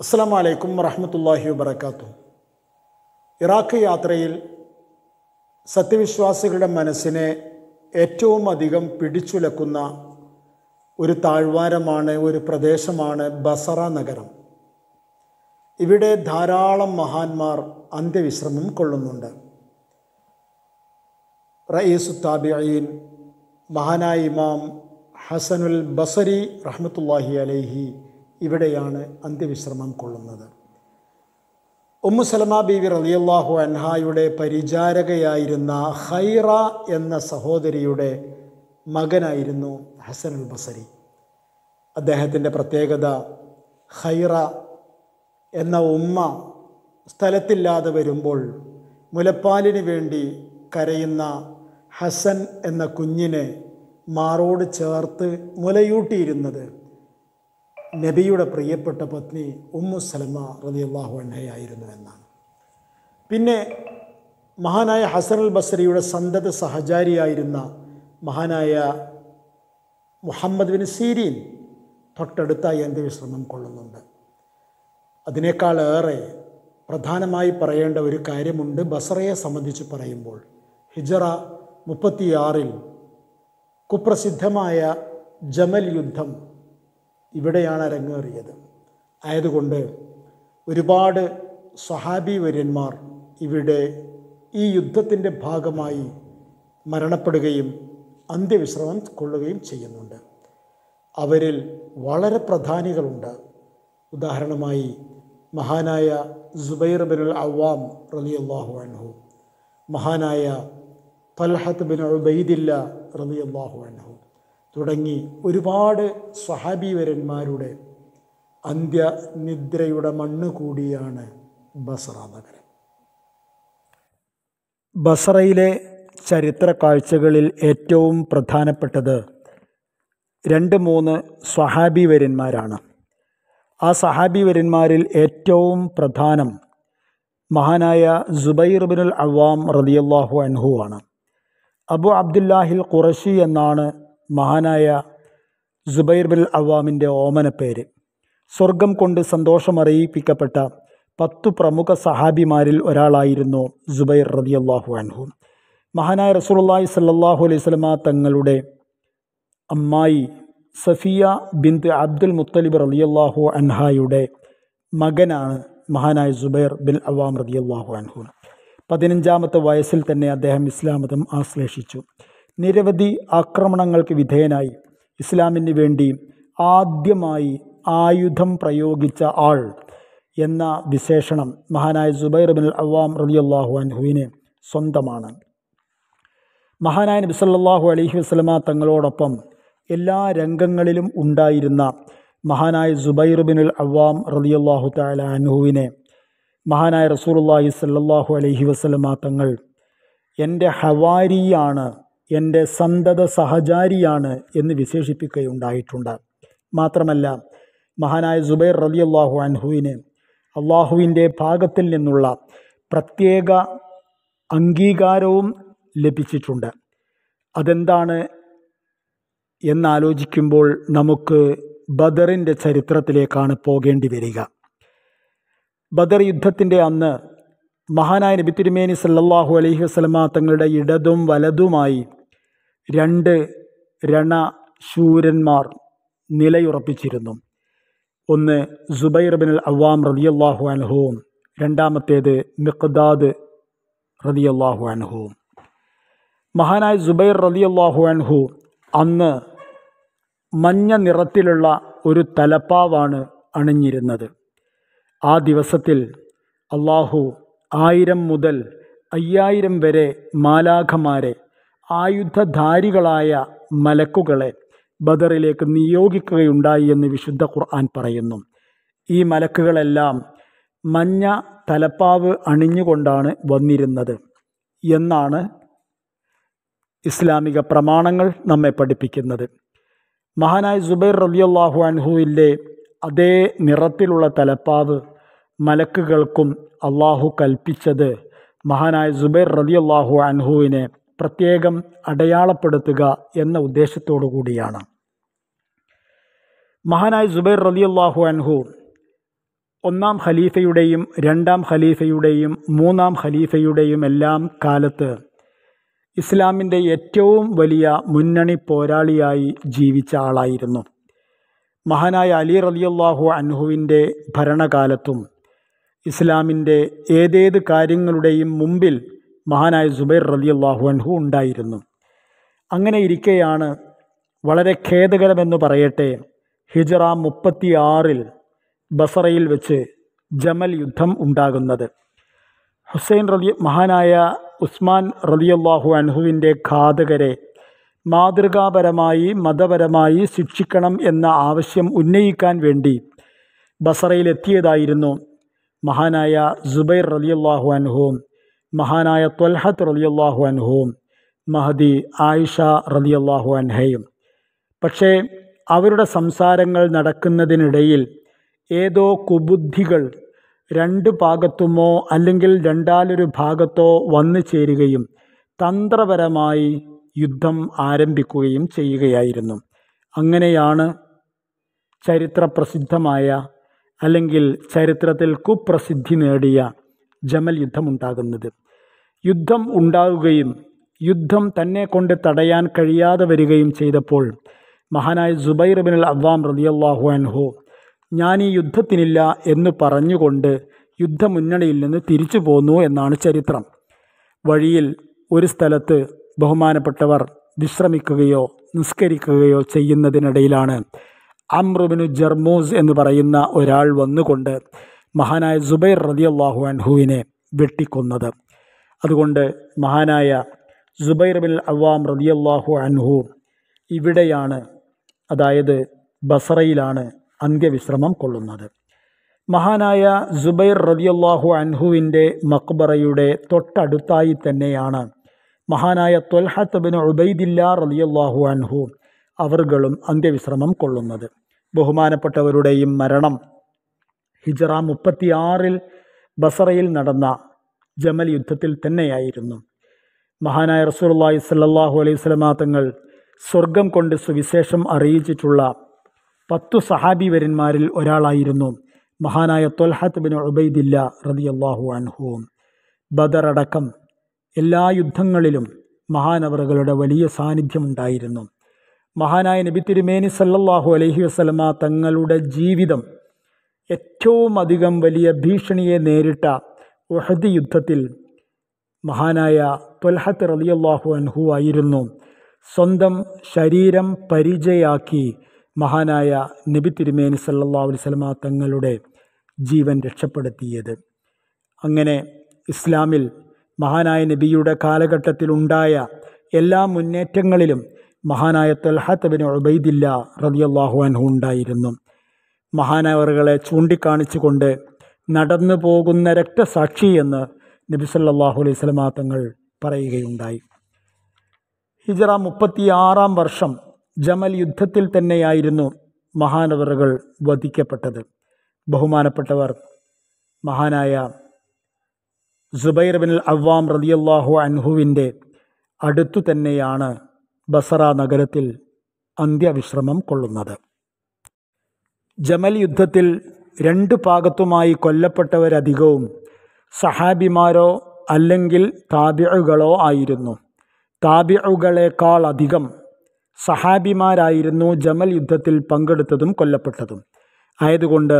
അസ്സാം വലൈക്കും വറഹമത്തല്ലാഹി വബർക്കാത്തു ഇറാഖ് യാത്രയിൽ സത്യവിശ്വാസികളുടെ മനസ്സിനെ ഏറ്റവും അധികം പിടിച്ചുലക്കുന്ന ഒരു താഴ്വാരമാണ് ഒരു പ്രദേശമാണ് ബസറ നഗരം. ഇവിടെ ധാരാളം മഹാന്മാർ അന്ത്യവിശ്രമം കൊള്ളുന്നുണ്ട്. റയീസു താബിയീൻ മഹാനായ ഇമാം ഹസനുൽ ബസരി റഹ്മത്തുല്ലാഹി അലൈഹി ഇവിടെയാണ് അന്ത്യവിശ്രമം കൊള്ളുന്നത്. ഉമ്മു സലമ ബീവി റലിയല്ലാഹു അൻഹായുടെ പരിചാരകയായിരുന്ന ഹൈറ എന്ന സഹോദരിയുടെ മകനായിരുന്നു ഹസനുൽ ബസരി. അദ്ദേഹത്തിന്റെ പ്രത്യേകത ഹൈറ എന്ന ഉമ്മ സ്ഥലത്തില്ലാതെ വരുമ്പോൾ മുലപ്പാലിന് വേണ്ടി കരയുന്ന ഹസൻ എന്ന കുഞ്ഞിനെ മാറോട് ചേർത്ത് മുലയൂട്ടിയിരുന്നത് നബിയുടെ പ്രിയപ്പെട്ട പത്നി ഉമ്മു സലമ റളിയല്ലാഹു അണ്ണയായിരുന്നു എന്നാണ്. പിന്നെ മഹാനായ ഹസൻ അൽ ബസരിയുടെ സന്തത സഹചാരിയായിരുന്ന മഹാനായ മുഹമ്മദ് ബിൻ സീരീൻ തൊട്ടടുത്തായി അന്ത്യവിശ്രമം കൊള്ളുന്നുണ്ട്. അതിനേക്കാളേറെ പ്രധാനമായി പറയേണ്ട ഒരു കാര്യമുണ്ട് ബസറയെ സംബന്ധിച്ച് പറയുമ്പോൾ. ഹിജറ മുപ്പത്തിയാറിൽ കുപ്രസിദ്ധമായ ജമൽ യുദ്ധം ഇവിടെയാണ് അരങ്ങേറിയത് ആയതുകൊണ്ട് ഒരുപാട് സ്വഹാബി വര്യന്മാർ ഇവിടെ ഈ യുദ്ധത്തിന്റെ ഭാഗമായി മരണപ്പെടുകയും അന്ത്യവിശ്രമം കൊള്ളുകയും ചെയ്യുന്നുണ്ട്. അവരിൽ വളരെ പ്രധാനികളുണ്ട്. ഉദാഹരണമായി മഹാനായ സുബൈർ ബിനുൽ അവാം റലിയല്ലാഹു അൻഹു മഹാനായ തൽഹത്ത് ബിൻ ഉബൈദില്ല റലിയല്ലാഹു അൻഹു തുടങ്ങി ഒരുപാട് സ്വഹാബീവരന്മാരുടെ അന്ത്യനിദ്രയുടെ മണ്ണ് കൂടിയാണ് ബസറ നഗരം. ബസറയിലെ ചരിത്ര കാഴ്ചകളിൽ ഏറ്റവും പ്രധാനപ്പെട്ടത് രണ്ട് മൂന്ന് സ്വഹാബിവരന്മാരാണ് ആ സഹാബിവരന്മാരിൽ ഏറ്റവും പ്രധാനം മഹാനായ ജുബൈർ ബിനുൽ അവാം റതിയല്ലാഹു അൻഹു ആണ്. അബു അബ്ദുല്ലാഹിൽ ഖുറഷി എന്നാണ് മഹാനായ ജുബൈർ ബിൽ അവാമിന്റെ ഓമനപ്പേര് സ്വർഗം കൊണ്ട് സന്തോഷമറിയിപ്പിക്കപ്പെട്ട പത്തു പ്രമുഖ സഹാബിമാരിൽ ഒരാളായിരുന്നു ജുബൈർ റതിയല്ലാഹു അൻഹു. മഹാനായ റസൂലുള്ളാഹി സല്ലാഹു അലൈഹി സ്വലമ തങ്ങളുടെ അമ്മായി സഫിയ ബിന്ത് അബ്ദുൽ മുത്തലിബ് റളിയല്ലാഹു അൻഹായുടെ മകനാണ് മഹാനായ ജുബൈർ ബിൻ അവാം റളിയല്ലാഹു അൻഹു. പതിനഞ്ചാമത്തെ വയസ്സിൽ തന്നെ അദ്ദേഹം ഇസ്ലാം മതം ആശ്ലേഷിച്ചു. നിരവധി ആക്രമണങ്ങൾക്ക് വിധേയനായി. ഇസ്ലാമിന് വേണ്ടി ആദ്യമായി ആയുധം പ്രയോഗിച്ച ആൾ എന്ന വിശേഷണം മഹാനായ ജുബൈർ ബിൻ അവാം റളിയല്ലാഹു അൻഹുവിനെ സ്വന്തമാണ്. മഹാനായ നബി സല്ലല്ലാഹു അലൈഹി വസല്ലമ തങ്ങളോടൊപ്പം എല്ലാ രംഗങ്ങളിലും ഉണ്ടായിരുന്ന മഹാനായ ജുബൈർ ബിൻ അവാം റളിയല്ലാഹു തആല അൻഹുവിനെ മഹാനായ റസൂലുള്ളാഹി സല്ലാഹു അലൈഹി വസല്ലമ തങ്ങൾ എന്റെ ഹവാരിയാണ് എന്റെ സന്തത സഹചാരിയാണ് എന്ന് വിശേഷിപ്പിക്കുകയുണ്ടായിട്ടുണ്ട്. മാത്രമല്ല മഹാനായ ജുബൈർ അള്ളാഹു അൻഹുവിന് അള്ളാഹുവിന്റെ ഭാഗത്തിൽ നിന്നുള്ള പ്രത്യേക അംഗീകാരവും ലഭിച്ചിട്ടുണ്ട്. അതെന്താണ് എന്നാലോചിക്കുമ്പോൾ നമുക്ക് ബദറിന്റെ ചരിത്രത്തിലേക്കാണ് പോകേണ്ടി വരിക. ബദർ യുദ്ധത്തിന്റെ അന്ന് മഹാനായ നബി തിരുമേനി സല്ലാഹു അലൈഹി വസ്ലമ തങ്ങളുടെ ഇടതും വലതുമായി രണ്ട് രണശൂരന്മാർ നിലയുറപ്പിച്ചിരുന്നു. ഒന്ന് സുബൈർ ബിൻ അൽ അവാം റളിയല്ലാഹു അൻഹുവും രണ്ടാമത്തേത് മിഖ്ദാദ് റളിയല്ലാഹു അൻഹുവും മഹാനായ സുബൈർ റളിയല്ലാഹു അൻഹു അന്ന് മഞ്ഞ നിറത്തിലുള്ള ഒരു തലപ്പാവാണ് അണിഞ്ഞിരുന്നത്. ആ ദിവസത്തിൽ അള്ളാഹു ആയിരം മുതൽ അയ്യായിരം വരെ മാലാഖമാരെ ആയുധധാരികളായ മലക്കുകളെ ബദറിലേക്ക് നിയോഗിക്കുകയുണ്ടായി എന്ന് വിശുദ്ധ ഖുർആൻ പറയുന്നു. ഈ മലക്കുകളെല്ലാം മഞ്ഞ തലപ്പാവ് അണിഞ്ഞുകൊണ്ടാണ് വന്നിരുന്നത് എന്നാണ് ഇസ്ലാമിക പ്രമാണങ്ങൾ നമ്മെ പഠിപ്പിക്കുന്നത്. മഹാനായ സുബൈർ റളിയല്ലാഹു അൻഹുവിന്റെ അതേ നിറത്തിലുള്ള തലപ്പാവ് മലക്കുകൾക്കും അള്ളാഹു കൽപ്പിച്ചത്. മഹാനായ ജുബൈർ റതി അള്ളാഹു അൻഹുവിനെ പ്രത്യേകം അടയാളപ്പെടുത്തുക എന്ന ഉദ്ദേശത്തോടു കൂടിയാണ്. മഹാനായ ജുബൈർ റതി അള്ളാഹു അൻഹു ഒന്നാം ഖലീഫയുടെയും രണ്ടാം ഖലീഫയുടെയും മൂന്നാം ഖലീഫയുടെയും എല്ലാം കാലത്ത് ഇസ്ലാമിന്റെ ഏറ്റവും വലിയ മുന്നണി പോരാളിയായി ജീവിച്ച ആളായിരുന്നു. മഹാനായ അലി റലിയല്ലാഹു അൻഹുവിന്റെ ഭരണകാലത്തും ഇസ്ലാമിന്റെ ഏതേത് കാര്യങ്ങളുടെയും മുമ്പിൽ മഹാനായ സുബൈർ റലിയല്ലാഹു അൻഹു ഉണ്ടായിരുന്നു. അങ്ങനെ ഇരിക്കെയാണ് വളരെ ഖേദകരമെന്ന് പറയട്ടെ ഹിജറ മുപ്പത്തി ആറിൽ ബസറയിൽ വെച്ച് ജമൽ യുദ്ധം ഉണ്ടാകുന്നത്. ഹുസൈൻ റലി മഹാനായ ഉസ്മാൻ റലിയല്ലാഹു അൻഹുവിന്റെ ഘാതകരെ മാതൃകാപരമായി മതപരമായി ശിക്ഷിക്കണം എന്ന ആവശ്യം ഉന്നയിക്കാൻ വേണ്ടി ബസറയിലെത്തിയതായിരുന്നു മഹാനായ ജുബൈർ റലിയല്ലാഹു അൻഹും മഹാനായ ത്വൽഹത്ത് റലിയല്ലാഹു അൻഹും മഹദി ആയിഷ റലിയല്ലാഹു അൻഹയും പക്ഷേ അവരുടെ സംസാരങ്ങൾ നടക്കുന്നതിനിടയിൽ ഏതോ കുബുദ്ധികൾ രണ്ട് ഭാഗത്തുമോ അല്ലെങ്കിൽ രണ്ടാലൊരു ഭാഗത്തോ വന്നു ചേരുകയും തന്ത്രപരമായി യുദ്ധം ആരംഭിക്കുകയും ചെയ്യുകയായിരുന്നു. അങ്ങനെയാണ് ചരിത്രപ്രസിദ്ധമായ അല്ലെങ്കിൽ ചരിത്രത്തിൽ കുപ്രസിദ്ധി നേടിയ ജമൽ യുദ്ധമുണ്ടാകുന്നത്. യുദ്ധം ഉണ്ടാവുകയും യുദ്ധം തന്നെ കൊണ്ട് തടയാൻ കഴിയാതെ വരികയും ചെയ്തപ്പോൾ മഹാനായ ജുബൈർ ബിൻ അൽ അവ്വാം റലിയല്ലാഹു അൻഹു ഞാൻ ഈ യുദ്ധത്തിനില്ല എന്ന് പറഞ്ഞുകൊണ്ട് യുദ്ധമുന്നണിയിൽ നിന്ന് തിരിച്ചു പോന്നു എന്നാണ് ചരിത്രം. വഴിയിൽ ഒരു സ്ഥലത്ത് ബഹുമാനപ്പെട്ടവർ വിശ്രമിക്കുകയോ നിസ്കരിക്കുകയോ ചെയ്യുന്നതിനിടയിലാണ് അമ്രുബിനു ജർമൂസ് എന്ന് പറയുന്ന ഒരാൾ വന്നുകൊണ്ട് മഹാനായ ജുബൈർ അള്ളാഹു അൻഹുവിനെ വെട്ടിക്കൊന്നത്. അതുകൊണ്ട് മഹാനായ ജുബൈർ ബിൻ അവാം റതി അള്ളാഹു അൻഹു ഇവിടെയാണ് അതായത് ബസറയിലാണ് അന്ത്യവിശ്രമം കൊള്ളുന്നത്. മഹാനായ ജുബൈർ റതിയല്ലാഹു അൻഹുവിന്റെ മക്ബറയുടെ തൊട്ടടുത്തായി തന്നെയാണ് മഹാനായ ത്വൽഹത്തബിന് ഉബൈദില്ല റലിയല്ലാഹു അൻഹു അവർകളും അന്ത്യവിശ്രമം കൊള്ളുന്നത്. ബഹുമാനപ്പെട്ടവരുടെയും മരണം ഹിജറ മുപ്പത്തിയാറിൽ ബസറയിൽ നടന്ന ജമൽ യുദ്ധത്തിൽ തന്നെയായിരുന്നു. മഹാനായ റസൂലുള്ളാഹി സല്ലാഹു അലൈഹി വസല്ലമ തങ്ങൾ സ്വർഗം കൊണ്ട് സുവിശേഷം അറിയിച്ചിട്ടുള്ള പത്തു സഹാബി വരന്മാരിൽ ഒരാളായിരുന്നു മഹാനായ ത്വൽഹത്ത് ബിൻ ഉബൈദില്ല റളിയല്ലാഹു അൻഹു. ബദറടക്കം എല്ലാ യുദ്ധങ്ങളിലും മഹാനവറുകളുടെ വലിയ സാന്നിധ്യമുണ്ടായിരുന്നു. മഹാനായ നബി തിരുമേനി സല്ലല്ലാഹു അലൈഹി വസ്ലമ തങ്ങളുടെ ജീവിതം ഏറ്റവും അധികം വലിയ ഭീഷണിയെ നേരിട്ട ഉഹദ് യുദ്ധത്തിൽ മഹാനായ ത്വൽഹത്ത് റളിയല്ലാഹു അൻഹു ആയിരുന്നു. സ്വന്തം ശരീരം പരിചയാക്കി മഹാനായ നബി തിരുമേനി സല്ലാ അലൈഹി വസല്ലമ തങ്ങളുടെ ജീവൻ രക്ഷപ്പെടുത്തിയത്. അങ്ങനെ ഇസ്ലാമിൽ മഹാനായ നബിയുടെ കാലഘട്ടത്തിൽ കാലഘട്ടത്തിലുണ്ടായ എല്ലാ മുന്നേറ്റങ്ങളിലും മഹാനായ തൊൽഹത്ത് ബിൻ ഉബൈദില്ല റളിയല്ലാഹു അൻഹു ഉണ്ടായിരുന്നു. മഹാനവറുകളെ ചൂണ്ടിക്കാണിച്ചുകൊണ്ട് നടന്നു പോകുന്ന രക്തസാക്ഷി എന്ന് നബി സല്ലാഹു അലൈഹി വസല്ലമ തങ്ങൾ പറയുകയുണ്ടായി. ഹിജറ മുപ്പത്തിയാറാം വർഷം ജമൽ യുദ്ധത്തിൽ തന്നെയായിരുന്നു മഹാനവറുകൾ വധിക്കപ്പെട്ടത്. ബഹുമാനപ്പെട്ടവർ മഹാനായ സുബൈർ ബിൻ അവ്വാം റതിയല്ലാഹു അൻഹുവിന്റെ അടുത്തു തന്നെയാണ് ബസറ നഗരത്തിൽ അന്ത്യവിശ്രമം കൊള്ളുന്നത്. ജമൽ യുദ്ധത്തിൽ രണ്ട് ഭാഗത്തുമായി കൊല്ലപ്പെട്ടവരധികവും സഹാബിമാരോ അല്ലെങ്കിൽ താബിഴുകളോ ആയിരുന്നു. താബിഴുകളേക്കാൾ അധികം സഹാബിമാരായിരുന്നു ജമൽ യുദ്ധത്തിൽ പങ്കെടുത്തതും കൊല്ലപ്പെട്ടതും. ആയതുകൊണ്ട്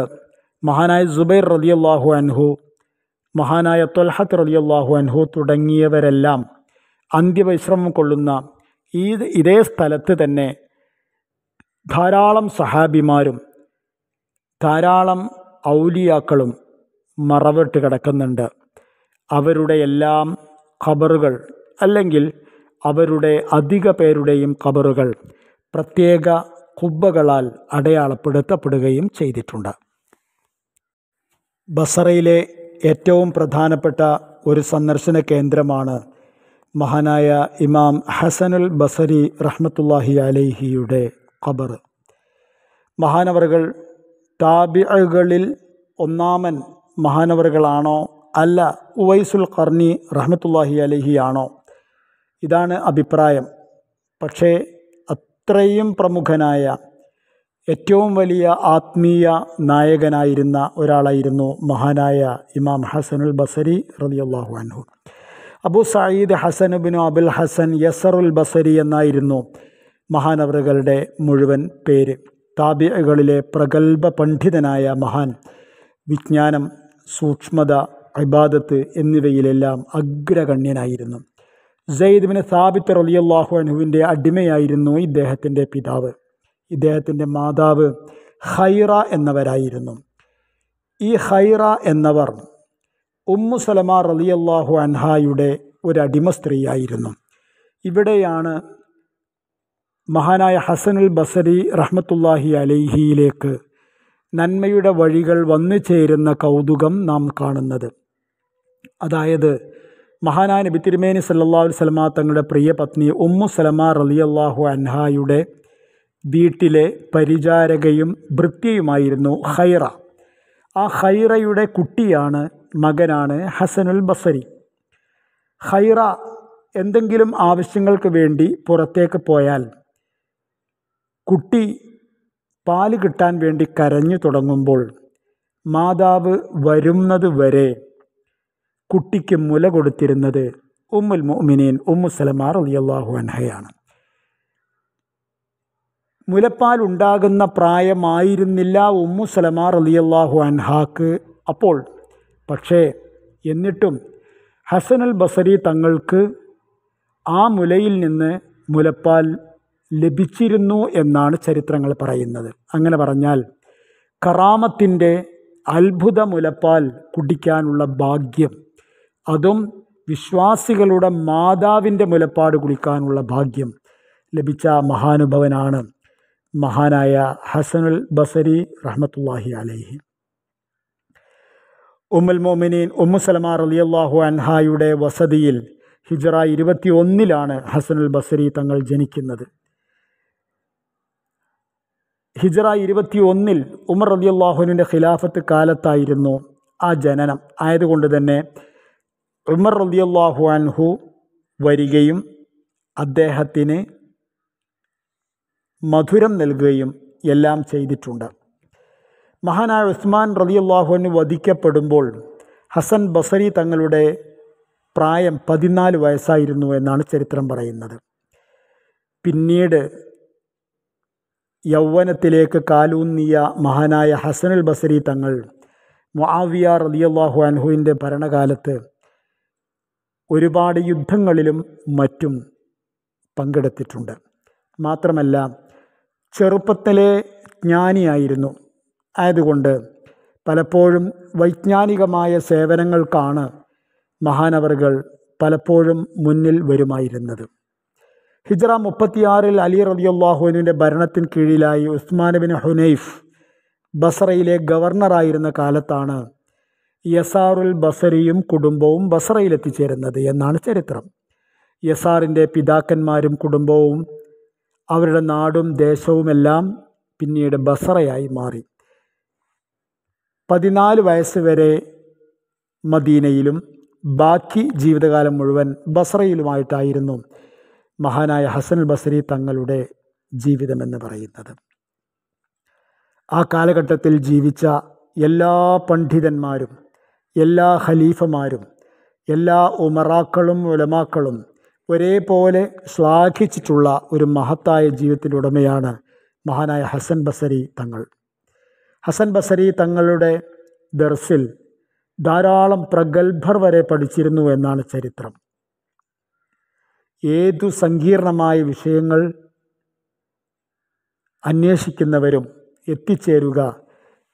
മഹാനായ സുബൈർ റതിയല്ലാഹു അൻഹു മഹാനായ തൊൽഹത്ത് റളിയല്ലാഹു അൻഹു തുടങ്ങിയവരെല്ലാം അന്ത്യവിശ്രമം കൊള്ളുന്ന ഈ ഇതേ സ്ഥലത്ത് തന്നെ ധാരാളം സഹാബിമാരും ധാരാളം ഔലിയാക്കളും മറവിട്ട് കിടക്കുന്നുണ്ട്. അവരുടെ എല്ലാം ഖബറുകൾ അല്ലെങ്കിൽ അവരുടെ അധിക പേരുടെയും ഖബറുകൾ പ്രത്യേക കുബ്ബകളാൽ അടയാളപ്പെടുത്തപ്പെടുകയും ചെയ്തിട്ടുണ്ട്. ബസറയിലെ ഏറ്റവും പ്രധാനപ്പെട്ട ഒരു സന്ദർശന കേന്ദ്രമാണ് മഹാനായ ഇമാം ഹസനുൽ ബസരി റഹ്മത്തുല്ലാഹി അലൈഹിയുടെ ഖബർ. മഹാനവറുകൾ താബിഅകളിൽ ഒന്നാമൻ മഹാനവറുകളാണോ അല്ല ഉവൈസുൽ ഖർണി റഹ്മത്തുല്ലാഹി അലഹി ആണോ? ഇതാണ് അഭിപ്രായം. പക്ഷേ അത്രയും പ്രമുഖനായ ഏറ്റവും വലിയ ആത്മീയ നായകനായിരുന്ന ഒരാളായിരുന്നു മഹാനായ ഇമാം ഹസനുൽ ബസരി റളിയല്ലാഹു അൻഹു. Abu Sayyid Hasan Binu Abul Hasan Yasarul Basri എന്നായിരുന്നു മഹാനവറുകളുടെ മുഴുവൻ പേര്. താബികളിലെ പ്രഗത്ഭ പണ്ഡിതനായ മഹാൻ വിജ്ഞാനം സൂക്ഷ്മത ഇബാദത്ത് എന്നിവയിലെല്ലാം അഗ്രഗണ്യനായിരുന്നു. സെയ്ദ് ബിൻ സാബിത്ത് റളിയല്ലാഹു അൻഹുവിന്റെ അടിമയായിരുന്നു ഇദ്ദേഹത്തിന്റെ പിതാവ്. ഇദ്ദേഹത്തിന്റെ മാതാവ് ഹൈറ എന്നവരായിരുന്നു. ഈ ഹൈറ എന്നവർ ഉമ്മു സലമ റളിയല്ലാഹു അൻഹായുടെ ഒരു അടിമ സ്ത്രീയായിരുന്നു. ഇവിടെയാണ് മഹാനായ ഹസനുൽ ബസരി റഹ്മത്തുല്ലാഹി അലൈഹിയിലേക്ക് നന്മയുടെ വഴികൾ വന്നു ചേരുന്ന കൗതുകം നാം കാണുന്നത്. അതായത് മഹാനായ നബി തിരുമേനി സല്ലാ അലൈഹി വസല്ലമ തങ്ങളുടെ പ്രിയ പത്നി ഉമ്മു സലമ റളിയല്ലാഹു അൻഹായുടെ വീട്ടിലെ പരിചാരകയും ഭൃത്യയുമായിരുന്നു ഹൈറ ആ ഹൈറയുടെ കുട്ടിയാണ് മകനാണ് ഹസനുൽ ബസരി. ഹൈറ എന്തെങ്കിലും ആവശ്യങ്ങൾക്ക് വേണ്ടി പുറത്തേക്ക് പോയാൽ കുട്ടി പാൽ കിട്ടാൻ വേണ്ടി കരഞ്ഞു തുടങ്ങുമ്പോൾ മാതാവ് വരുന്നത് വരെ കുട്ടിക്ക് മുല കൊടുത്തിരുന്നത് ഉമ്മുൽ മുഅ്മിനീൻ ഉമ്മു സലമാർ റളിയല്ലാഹു അൻഹയാണ്. മുലപ്പാൽ ഉണ്ടാകുന്ന പ്രായമായിരുന്നില്ല ഉമ്മു സലമാർ റളിയല്ലാഹു അൻഹാക്ക്. അപ്പോൾ പക്ഷേ എന്നിട്ടും ഹസൻ അൽ ബസരി തങ്ങൾക്ക് ആ മുലയിൽ നിന്ന് മുലപ്പാൽ ലഭിച്ചിരുന്നു എന്നാണ് ചരിത്രങ്ങൾ പറയുന്നത്. അങ്ങനെ പറഞ്ഞാൽ കറാമത്തിന്റെ അത്ഭുത മുലപ്പാൽ കുടിക്കാനുള്ള ഭാഗ്യം അതും വിശ്വാസികളുടെ മാതാവിന്റെ മുലപ്പാട് കുടിക്കാനുള്ള ഭാഗ്യം ലഭിച്ച മഹാനുഭവനാണ് മഹാനായ ഹസനുൽ ബസരി റഹ്മത്തുല്ലാഹി അലൈഹി. ഉമ്മുൽ മോമിനീൻ ഉമ്മു സലമ റളിയല്ലാഹു അൻഹായുടെ വസതിയിൽ ഹിജറ ഇരുപത്തി ഒന്നിലാണ് ഹസനുൽ ബസരി തങ്ങൾ ജനിക്കുന്നത്. ഹിജറ ഇരുപത്തി ഒന്നിൽ ഉമർ റളിയല്ലാഹുവിന്റെ ഖിലാഫത്ത് കാലത്തായിരുന്നു ആ ജനനം. ആയതുകൊണ്ട് തന്നെ ഉമർ റളിയല്ലാഹു അൻഹു വരികയും അദ്ദേഹത്തിന് മധുരം നൽകുകയും എല്ലാം ചെയ്തിട്ടുണ്ട്. മഹാനായ ഉസ്മാൻ റതിയുള്ളാഹുവിന് വധിക്കപ്പെടുമ്പോൾ ഹസൻ ബസരി തങ്ങളുടെ പ്രായം പതിനാല് വയസ്സായിരുന്നു എന്നാണ് ചരിത്രം പറയുന്നത്. പിന്നീട് യൗവനത്തിലേക്ക് കാലൂന്നിയ മഹാനായ ഹസനുൽ ബസരി തങ്ങൾ മുആവിയ റളിയല്ലാഹു അൻഹുവിന്റെ ഭരണകാലത്ത് ഒരുപാട് യുദ്ധങ്ങളിലും മറ്റും പങ്കെടുത്തിട്ടുണ്ട്. മാത്രമല്ല ചെറുപ്പത്തിലെ ജ്ഞാനിയായിരുന്നു. ആയതുകൊണ്ട് പലപ്പോഴും വൈജ്ഞാനികമായ സേവനങ്ങൾക്കാണ് മഹാനവറുകൾ പലപ്പോഴും മുന്നിൽ വരുമായിരുന്നത്. ഹിജറ മുപ്പത്തിയാറിൽ അലി റബിയുല്ലാഹുവിന്റെ ഭരണത്തിന് കീഴിലായി ഉസ്മാൻ ബിൻ ഹുനൈഫ് ബസറയിലെ ഗവർണറായിരുന്ന കാലത്താണ് യസാറുൽ ബസറിയും കുടുംബവും ബസറയിലെത്തിച്ചേരുന്നത് എന്നാണ് ചരിത്രം. യസാറിന്റെ പിതാക്കന്മാരും കുടുംബവും അവരുടെ നാടും ദേശവുമെല്ലാം പിന്നീട് ബസറയായി മാറി. പതിനാല് വയസ്സ് വരെ മദീനയിലും ബാക്കി ജീവിതകാലം മുഴുവൻ ബസറയിലുമായിട്ടായിരുന്നു മഹാനായ ഹസൻ ബസരി തങ്ങളുടെ ജീവിതമെന്ന് പറയുന്നത്. ആ കാലഘട്ടത്തിൽ ജീവിച്ച എല്ലാ പണ്ഡിതന്മാരും എല്ലാ ഖലീഫമാരും എല്ലാ ഉമറാക്കളും ഉലമാക്കളും ഒരേപോലെ ശ്ലാഘിച്ചിട്ടുള്ള ഒരു മഹത്തായ ജീവിതത്തിന്റെ ഉടമയാണ് മഹാനായ ഹസൻ ബസരി തങ്ങൾ. ഹസൻ ബസരി തങ്ങളുടെ ദർസിൽ ധാരാളം പ്രഗത്ഭർ വരെ പഠിച്ചിരുന്നു എന്നാണ് ചരിത്രം. ഏതു സങ്കീർണമായ വിഷയങ്ങൾ അന്വേഷിക്കുന്നവരും എത്തിച്ചേരുക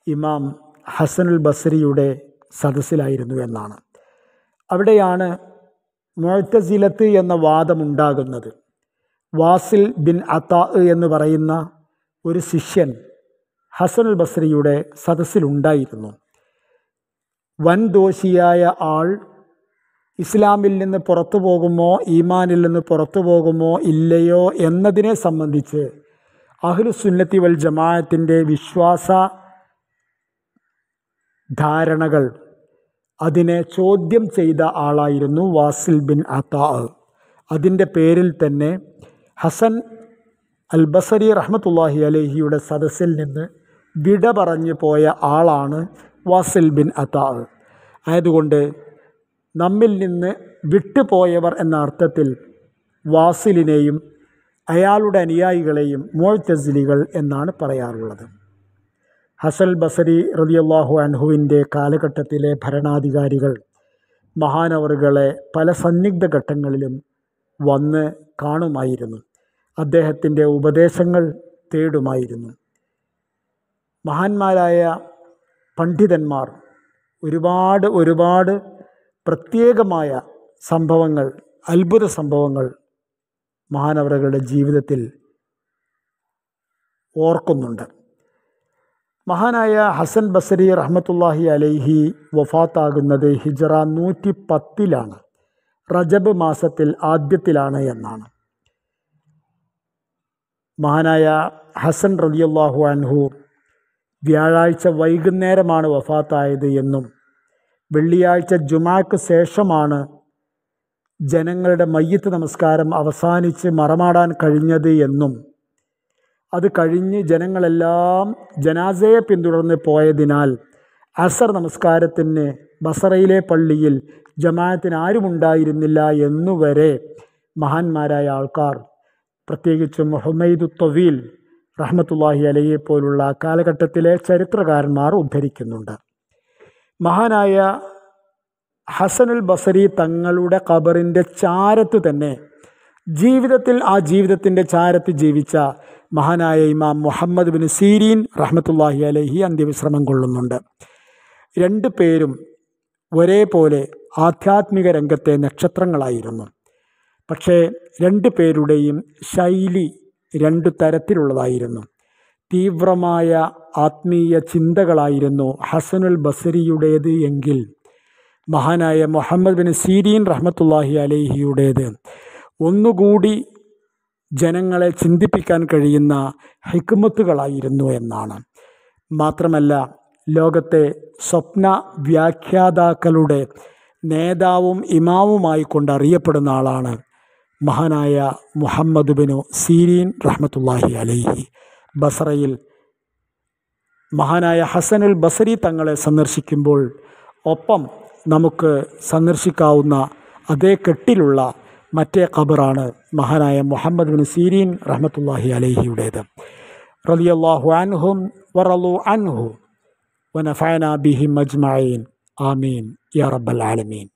ഇമാം ഹസനുൽ ബസരിയുടെ സദസ്സിലായിരുന്നു എന്നാണ്. അവിടെയാണ് മുഴത്തസിലത്ത് എന്ന വാദമുണ്ടാകുന്നത്. വാസിൽ ബിൻ അത്താ എന്ന് പറയുന്ന ഒരു ശിഷ്യൻ ഹസനുൽ ബസ്രിയുടെ സദസ്സിലുണ്ടായിരുന്നു. വൻദോഷിയായ ആൾ ഇസ്ലാമിൽ നിന്ന് പുറത്തു പോകുമോ ഈമാനിൽ നിന്ന് പുറത്തു പോകുമോ ഇല്ലയോ എന്നതിനെ സംബന്ധിച്ച് അഹ്ലുസുന്നത്തി വൽ ജമാഅത്തിന്റെ വിശ്വാസ ധാരണകൾ അതിനെ ചോദ്യം ചെയ്ത ആളായിരുന്നു വാസിൽ ബിൻ അത്താ. അതിന്റെ പേരിൽ തന്നെ ഹസൻ അൽ ബസരി റഹ്മത്തുല്ലാഹി അലഹിയുടെ സദസ്സിൽ നിന്ന് വിട പറഞ്ഞു പോയ ആളാണ് വാസിൽ ബിൻ അത്താ. ആയതുകൊണ്ട് നമ്മിൽ നിന്ന് വിട്ടുപോയവർ എന്ന അർത്ഥത്തിൽ വാസിലിനെയും അയാളുടെ അനുയായികളെയും മോഴ്ത്തസിലികൾ എന്നാണ് പറയാറുള്ളത്. ഹസൽ ബസരി റതിയല്ലാഹു അൻഹുവിന്റെ കാലഘട്ടത്തിലെ ഭരണാധികാരികൾ മഹാനവറുകളെ പല സന്നിഗ്ധ ഘട്ടങ്ങളിലും വന്ന് കാണുമായിരുന്നു. അദ്ദേഹത്തിന്റെ ഉപദേശങ്ങൾ തേടുമായിരുന്നു. മഹാന്മാരായ പണ്ഡിതന്മാർ ഒരുപാട് ഒരുപാട് പ്രത്യേകമായ സംഭവങ്ങൾ അത്ഭുത സംഭവങ്ങൾ മഹാനവറുകളുടെ ജീവിതത്തിൽ ഓർക്കുന്നുണ്ട്. മഹാനായ ഹസൻ ബസരി റഹ്മത്തുല്ലാഹി അലൈഹി വഫാത്താകുന്നത് ഹിജറ നൂറ്റി പത്തിലാണ് റജബ് മാസത്തിൽ ആദ്യത്തിലാണ് എന്നാണ്. മഹാനായ ഹസൻ റലിയല്ലാഹു അൻഹു വ്യാഴാഴ്ച വൈകുന്നേരമാണ് വഫാത്തായത് എന്നും വെള്ളിയാഴ്ച ജുമാക്ക് ശേഷമാണ് ജനങ്ങളുടെ മയ്യത്ത് നമസ്കാരം അവസാനിച്ച് മറമാടാൻ കഴിഞ്ഞത് എന്നും അത് കഴിഞ്ഞ് ജനങ്ങളെല്ലാം ജനാസയെ പിന്തുടർന്ന് പോയതിനാൽ അസർ നമസ്കാരത്തിന് ബസറയിലെ പള്ളിയിൽ ജമാഅത്തിന് ആരുമുണ്ടായിരുന്നില്ല എന്നുവരെ മഹാന്മാരായ ആൾക്കാർ പ്രത്യേകിച്ചും ഹുമൈദു തൊവീൽ റഹ്മത്തുല്ലാഹി അലയെ പോലുള്ള കാലഘട്ടത്തിലെ ചരിത്രകാരന്മാർ ഉദ്ധരിക്കുന്നുണ്ട്. മഹാനായ ഹസനുൽ ബസരി തങ്ങളുടെ ഖബറിന്റെ ചാരത്ത് തന്നെ ജീവിതത്തിൽ ആ ജീവിതത്തിന്റെ ചാരത്ത് ജീവിച്ച മഹാനായ ഇമാം മുഹമ്മദ് ബിൻ സീരീൻ റഹ്മത്തുല്ലാഹി അലഹി അന്ത്യവിശ്രമം കൊള്ളുന്നുണ്ട്. രണ്ട് പേരും ഒരേപോലെ ആധ്യാത്മിക രംഗത്തെ നക്ഷത്രങ്ങളായിരുന്നു. പക്ഷേ രണ്ട് പേരുടെയും ശൈലി രണ്ട് തരത്തിലുള്ളതായിരുന്നു. തീവ്രമായ ആത്മീയ ചിന്തകളായിരുന്നു ഹസനുൽ ബസരിയുടേത് എങ്കിൽ മഹാനായ മുഹമ്മദ് ബിൻ സീരീൻ റഹ്മത്തുല്ലാഹി അലഹിയുടേത്. ഒന്നുകൂടി ജനങ്ങളെ ചിന്തിപ്പിക്കാൻ കഴിയുന്ന ഹിക്മത്തുകളായിരുന്നു എന്നാണ്. മാത്രമല്ല ലോകത്തെ സ്വപ്ന വ്യാഖ്യാതാക്കളുടെ നേതാവും ഇമാവുമായി കൊണ്ടറിയപ്പെടുന്ന ആളാണ് മഹാനായ മുഹമ്മദ് ബിനു സീരീൻ റഹ്മത്തുല്ലാഹി അലൈഹി. ബസറയിൽ മഹാനായ ഹസനുൽ ബസരി തങ്ങളെ സന്ദർശിക്കുമ്പോൾ ഒപ്പം നമുക്ക് സന്ദർശിക്കാവുന്ന അതേ കെട്ടിലുള്ള മറ്റേ ഖബറാണ് മഹാനായ മുഹമ്മദ് ബിൻ സീരീൻ റഹ്മത്തുല്ലാഹി അലൈഹിയുടേത്. റളിയല്ലാഹു അൻഹും വറലു അൻഹു വനഫാന ബിഹിം അജ്മഈൻ ആമീൻ. യാ റബ്ബൽ ആലമീൻ.